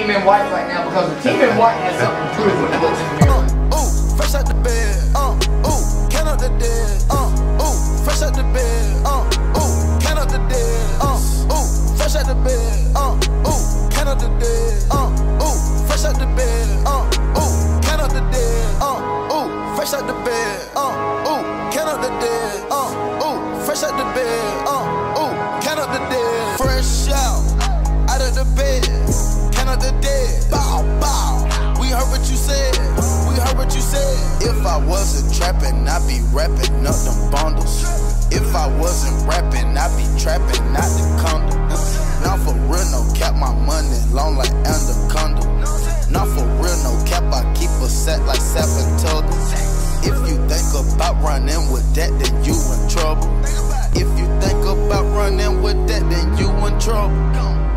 team in white right now because the team in white has something to prove it looks fresh out the bed. Uh, ooh, can up the dead. Uh, fresh out the bed. Uh, up the dead. Uh, fresh out the bed. Uh, up the dead. Uh, fresh out the bed. Uh, up the dead. Uh, fresh out the bed. Uh. Uh. Uh, up the dead. Fresh out, out of the bed. Up the dead. Bow, bow. We heard what you said. We heard what you said. If I wasn't trapping, I'd be rapping up them bundles. If I wasn't rapping, I'd be trapping out the condo. Not for real, no cap, my money long like anaconda. Not for real, no cap, I keep a set like seven total. If you think about running with that, then you in trouble. If you think about running with that, then you in trouble.